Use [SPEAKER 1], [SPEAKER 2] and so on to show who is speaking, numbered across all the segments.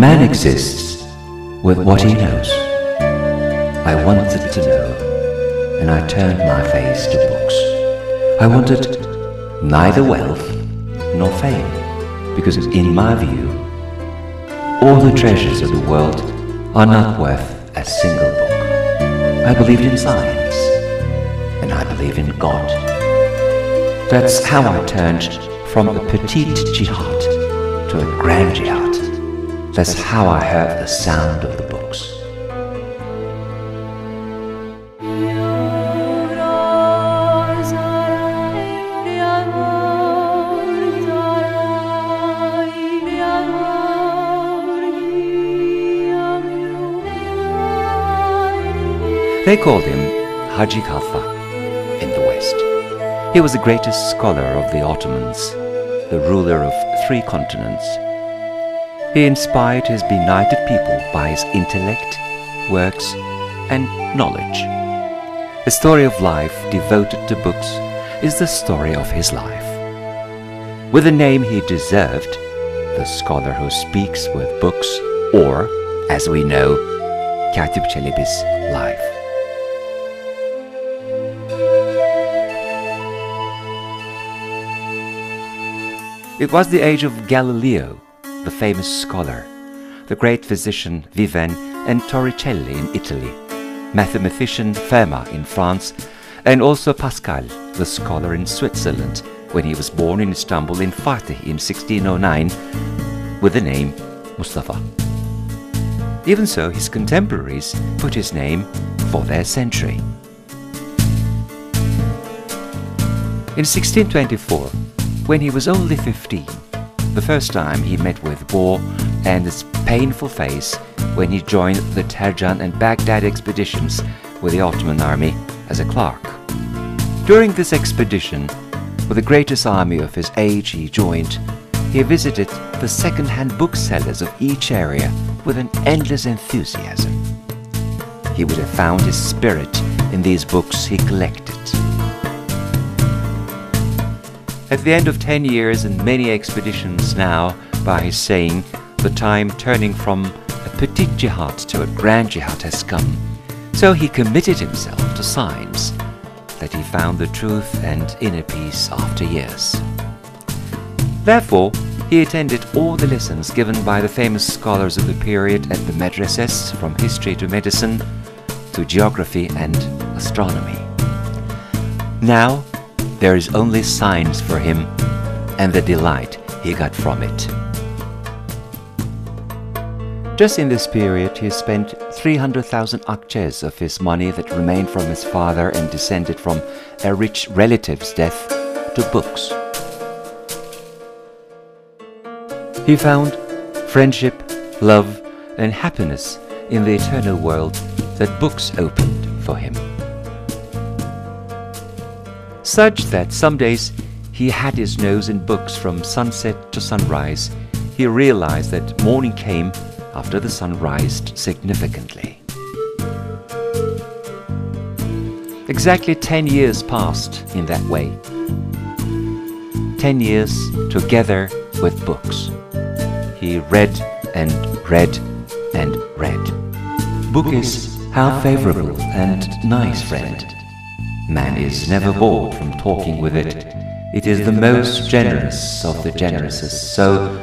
[SPEAKER 1] Man exists with what he knows. I wanted to know, and I turned my face to books. I wanted neither wealth nor fame, because in my view, all the treasures of the world are not worth a single book. I believed in science, and I believe in God. That's how I turned from a petite jihad to a grand jihad. That's how I heard the sound of the books. They called him Haji Khalfa in the West. He was the greatest scholar of the Ottomans, the ruler of three continents. He inspired his benighted people by his intellect, works, and knowledge. The story of life devoted to books is the story of his life. With the name he deserved, the scholar who speaks with books, or, as we know, Katip Çelebi's life. It was the age of Galileo, the famous scholar, the great physician Vivens and Torricelli in Italy, mathematician Fermat in France, and also Pascal, the scholar in Switzerland, when he was born in Istanbul in Fatih in 1609 with the name Mustafa. Even so, his contemporaries put his name for their century. In 1624, when he was only 15, the first time he met with war and its painful face when he joined the Terjan and Baghdad expeditions with the Ottoman army as a clerk. During this expedition, with the greatest army of his age he joined, he visited the second-hand booksellers of each area with an endless enthusiasm. He would have found his spirit in these books he collected. At the end of ten years and many expeditions now, by his saying, the time turning from a petit jihad to a grand jihad has come. So he committed himself to science, that he found the truth and inner peace after years. Therefore, he attended all the lessons given by the famous scholars of the period at the madrasas from history to medicine to geography and astronomy. Now, there is only science for him and the delight he got from it. Just in this period, he spent 300,000 akçes of his money that remained from his father and descended from a rich relative's death to books. He found friendship, love, and happiness in the eternal world that books opened for him such that some days he had his nose in books from sunset to sunrise. He realized that morning came after the sun rised significantly. Exactly 10 years passed in that way. 10 years together with books. He read and read and read. Book is how favorable and nice friend Man is never bored from talking with it. It is the most generous of the generouses, so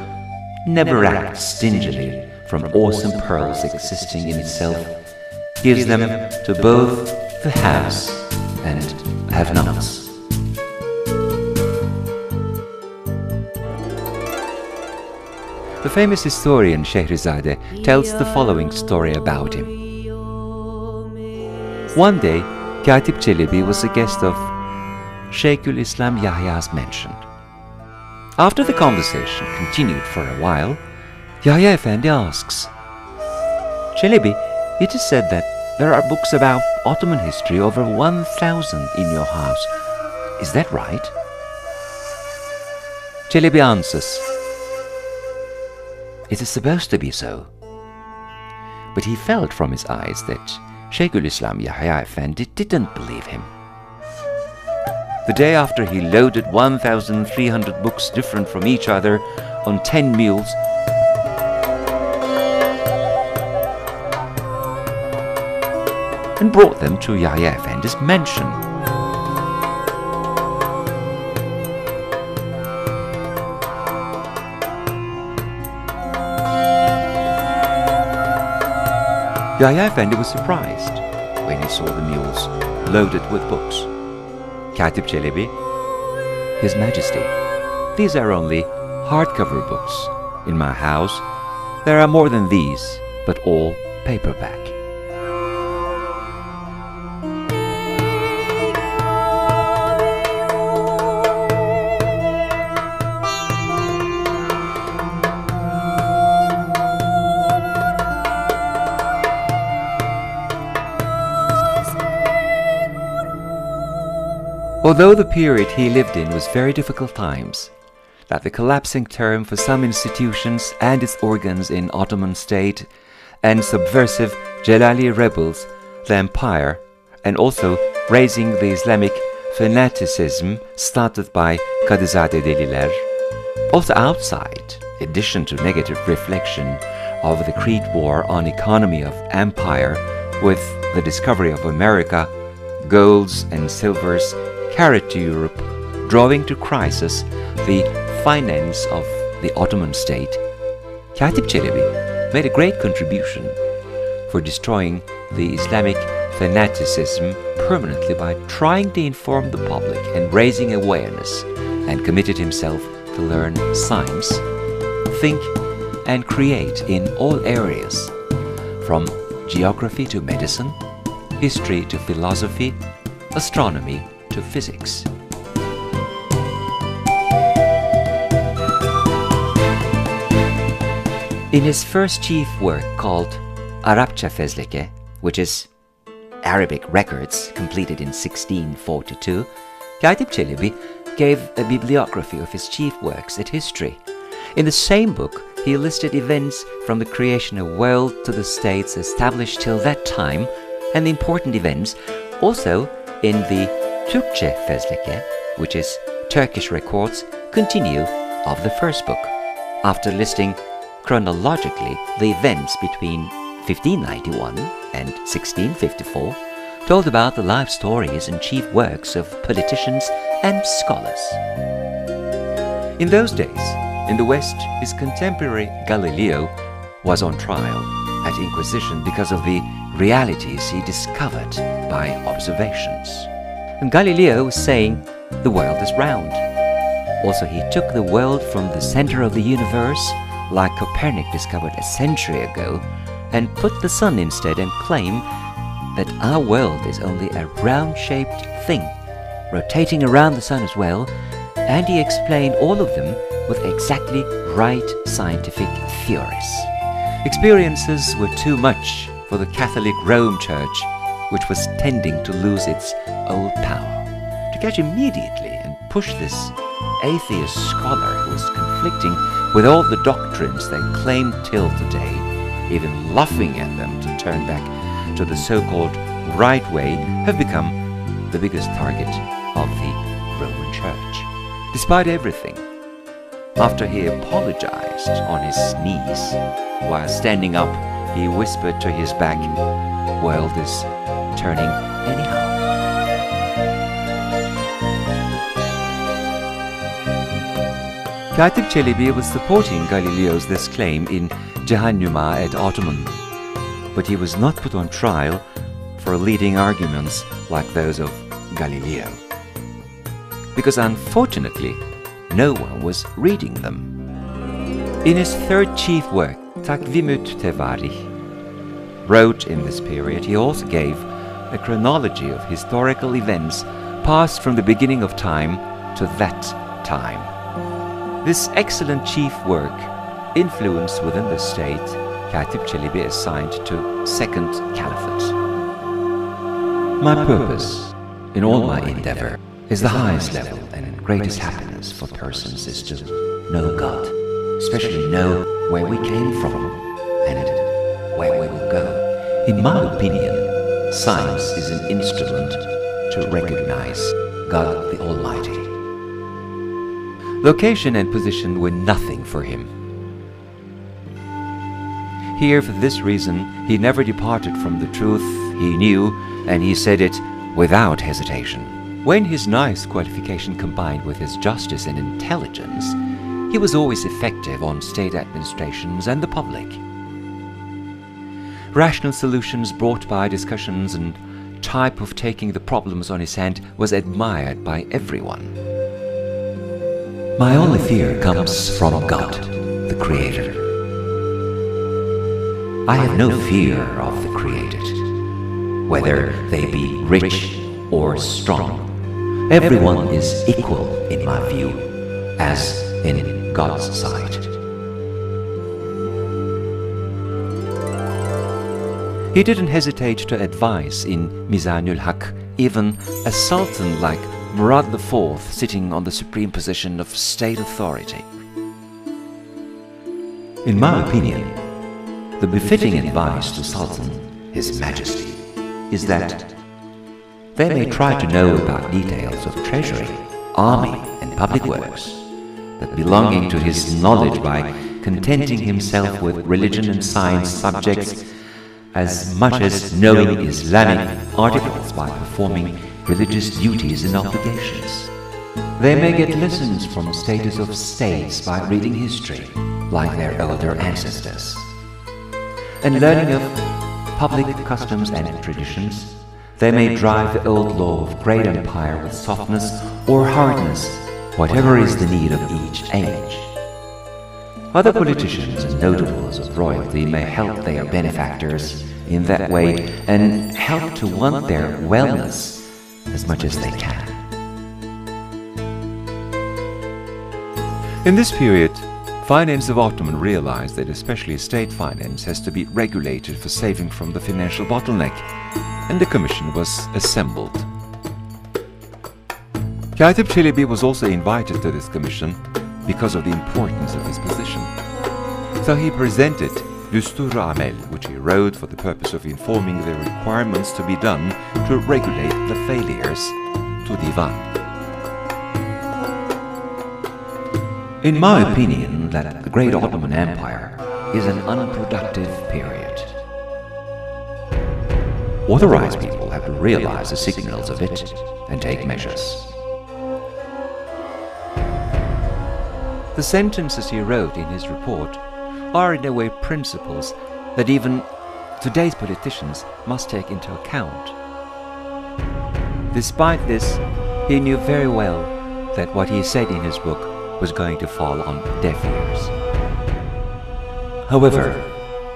[SPEAKER 1] never act stingily from awesome pearls existing in itself. Gives them to both the haves and have-nots. The famous historian Shehrazade tells the following story about him. One day, Katip Çelebi was a guest of Sheikhul Islam Yahya's mansion. After the conversation continued for a while, Yahya Efendi asks, Çelebi, it is said that there are books about Ottoman history over 1,000 in your house. Is that right? Çelebi answers, It is supposed to be so. But he felt from his eyes that Sheikhul Islam Yahya Effendi didn't believe him. The day after he loaded 1,300 books different from each other on 10 mules, and brought them to Yahya Effendi's mansion. Yahya Efendi was surprised when he saw the mules loaded with books. Katip Çelebi, His Majesty, these are only hardcover books. In my house, there are more than these, but all paperback. Although the period he lived in was very difficult times, that the collapsing term for some institutions and its organs in Ottoman state and subversive Jalali rebels, the empire, and also raising the Islamic fanaticism started by Kadizadeliler, also outside, addition to negative reflection of the Crete War on economy of empire with the discovery of America, golds and silvers carried to Europe, drawing to crisis the finance of the Ottoman state, Katip Çelebi made a great contribution for destroying the Islamic fanaticism permanently by trying to inform the public and raising awareness, and committed himself to learn science, think, and create in all areas, from geography to medicine, history to philosophy, astronomy to physics. In his first chief work called Arapça Fezleke, which is Arabic Records, completed in 1642, Katip Çelebi gave a bibliography of his chief works at history. In the same book, he listed events from the creation of world to the states established till that time and the important events also in the Türkçe Fezleke, which is Turkish records, continue of the first book, after listing chronologically the events between 1591 and 1654, told about the life stories and chief works of politicians and scholars. In those days, in the West, his contemporary Galileo was on trial at Inquisition because of the realities he discovered by observations. And Galileo was saying the world is round. Also, he took the world from the center of the universe like Copernic discovered a century ago, and put the sun instead and claim that our world is only a round shaped thing, rotating around the sun as well, and he explained all of them with exactly right scientific theories. Experiences were too much for the Catholic Rome Church, which was tending to lose its old power. To catch immediately and push this atheist scholar who was conflicting with all the doctrines they claim till today, even laughing at them to turn back to the so-called right way, have become the biggest target of the Roman Church. Despite everything, after he apologized on his knees, while standing up, he whispered to his back, World turning anyhow. Katip Çelebi was supporting Galileo's this claim in Cihannuma et Ottoman, but he was not put on trial for leading arguments like those of Galileo. Because unfortunately, no one was reading them. In his third chief work, Takvimut Tevarih, wrote in this period, he also gave a chronology of historical events passed from the beginning of time to that time. This excellent chief work, influence within the state, Katip Çelebi assigned to Second Caliphate. My purpose in all my endeavor is the highest level and greatest happiness for persons is to know God, especially know where we came from and where we will go. In my opinion, science is an instrument to recognize God the Almighty. Location and position were nothing for him. Here, for this reason, he never departed from the truth he knew, and he said it without hesitation. When his nice qualification combined with his justice and intelligence, he was always effective on state administrations and the public. Rational solutions brought by discussions and type of taking the problems on his hand was admired by everyone. My only fear comes from God, the Creator. I have no fear of the created, whether they be rich or strong. Everyone is equal in my view, as in God's sight. He didn't hesitate to advise in Mizanul Haq even a sultan like Murad IV sitting on the supreme position of state authority. In my opinion, the befitting advice to Sultan, His Majesty, is that they may try to know about details of treasury, army, and public works, that belonging to his knowledge by contenting himself with religion and science subjects as much as knowing Islamic articles by performing religious duties and obligations. They may get lessons from status of states by reading history, like their elder ancestors. And learning of public customs and traditions, they may drive the old law of great empire with softness or hardness, whatever is the need of each age. Other politicians and notables of royalty may help their benefactors in that way and help to want their wellness as much as they can. In this period, finance of Ottoman realized that especially state finance has to be regulated for saving from the financial bottleneck, and the commission was assembled. Katip Çelebi was also invited to this commission because of the importance of his position. So he presented Düstur Amel, which he wrote for the purpose of informing the requirements to be done to regulate the failures to Divan. In my opinion, that the great Ottoman Empire is an unproductive period. Authorized people have to realize the signals of it and take measures. The sentences he wrote in his report are in a way principles that even today's politicians must take into account. Despite this, he knew very well that what he said in his book was going to fall on deaf ears. However,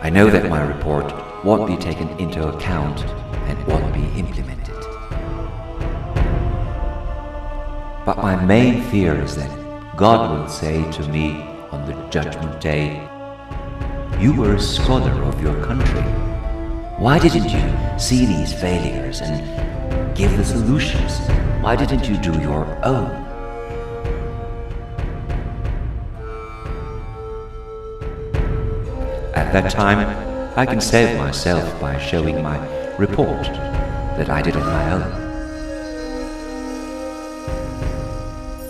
[SPEAKER 1] I know that my report won't be taken into account and won't be implemented. But my main fear is that God will say to me on the judgment day, You were a scholar of your country. Why didn't you see these failures and give the solutions? Why didn't you do your own? At that time, I can save myself by showing my report that I did on my own.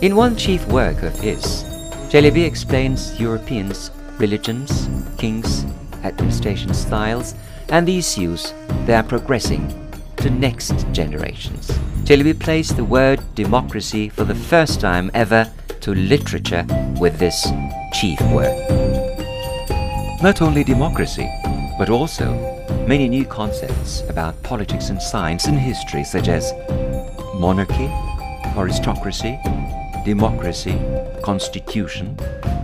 [SPEAKER 1] In one chief work of his, Çelebi explains Europeans' religions, kings, administration styles, and the issues they are progressing to next generations. Till we place the word democracy for the first time ever to literature with this chief work. Not only democracy, but also many new concepts about politics and science and history, such as monarchy, aristocracy, democracy, constitution,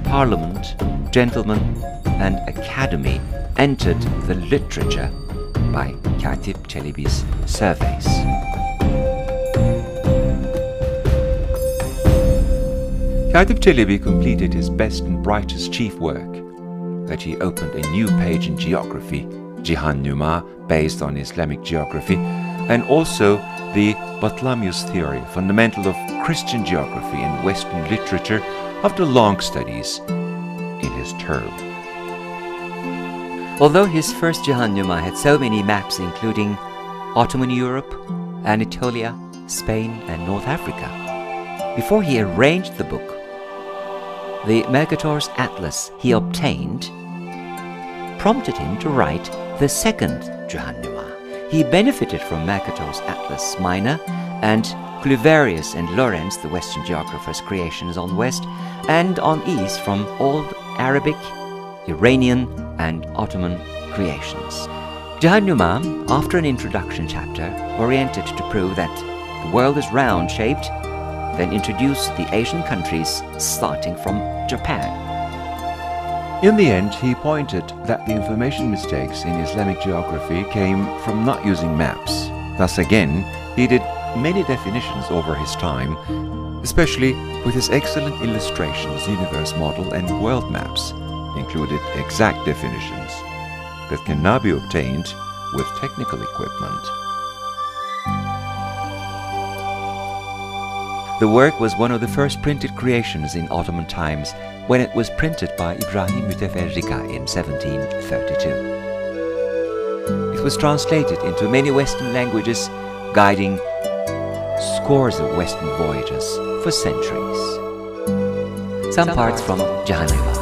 [SPEAKER 1] parliament, gentlemen, and academy entered the literature by Katip Çelebi's surveys. Katip Çelebi completed his best and brightest chief work, that he opened a new page in geography, Cihan Numa, based on Islamic geography, and also the Batlamyus theory, fundamental of Christian geography and Western literature, after long studies in his term. Although his first Cihannuma had so many maps including Ottoman Europe, Anatolia, Spain, and North Africa, before he arranged the book, the Mercator's Atlas he obtained prompted him to write the second Cihannuma. He benefited from Mercator's Atlas Minor and Cluverius and Lorenz, the Western geographer's creations on West, and on East from Old Arabic, Iranian, and Ottoman creations. Cihannuma, after an introduction chapter, oriented to prove that the world is round shaped, then introduced the Asian countries starting from Japan.
[SPEAKER 2] In the end, he pointed that the information mistakes in Islamic geography came from not using maps. Thus again, he did many definitions over his time, especially with his excellent illustrations, universe model, and world maps, included exact definitions that can now be obtained with technical equipment.
[SPEAKER 1] The work was one of the first printed creations in Ottoman times when it was printed by Ibrahim Müteferrika in 1732. It was translated into many Western languages, guiding scores of Western voyages for centuries. Some parts from Cihannuma.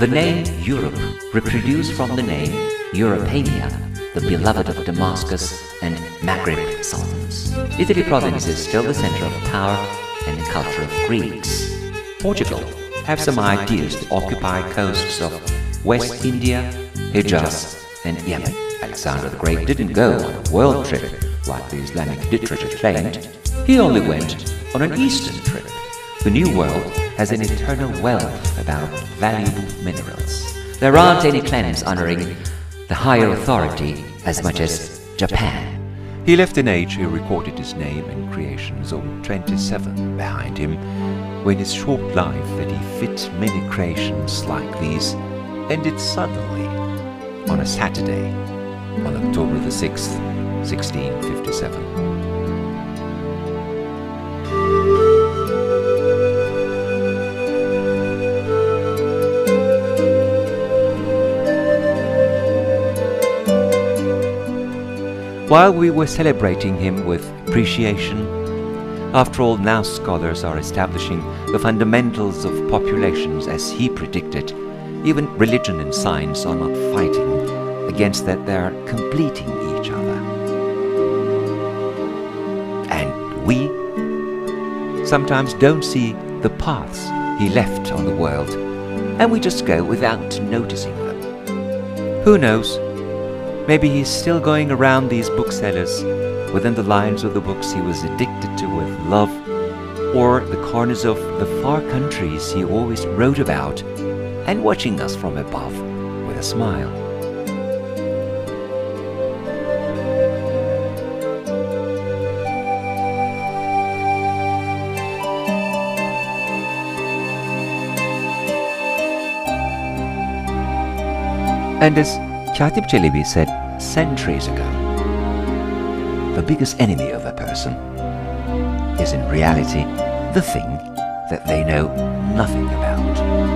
[SPEAKER 1] The name Europe reproduced from the name Europania, the beloved of Damascus and Maghreb sultans. Italy province is still the center of power and culture of Greeks. Portugal have some ideas to occupy coasts of West India, Hijaz, and Yemen. Alexander the Great didn't go on a world trip like the Islamic literature claimed. He only went on an eastern trip. The New World has an eternal wealth about valuable minerals. There aren't any claims honoring the higher authority as much as Japan.
[SPEAKER 2] He left an age he recorded his name and creations of 27 behind him, when his short life that he fit many creations like these ended suddenly on a Saturday on October the 6th, 1657.
[SPEAKER 1] While we were celebrating him with appreciation, after all, now scholars are establishing the fundamentals of populations as he predicted. Even religion and science are not fighting against that, they are completing we sometimes don't see the paths he left on the world, and we just go without noticing them. Who knows? Maybe he's still going around these booksellers within the lines of the books he was addicted to with love, or the corners of the far countries he always wrote about, and watching us from above with a smile. And as Katip Çelebi said centuries ago, the biggest enemy of a person is in reality the thing that they know nothing about.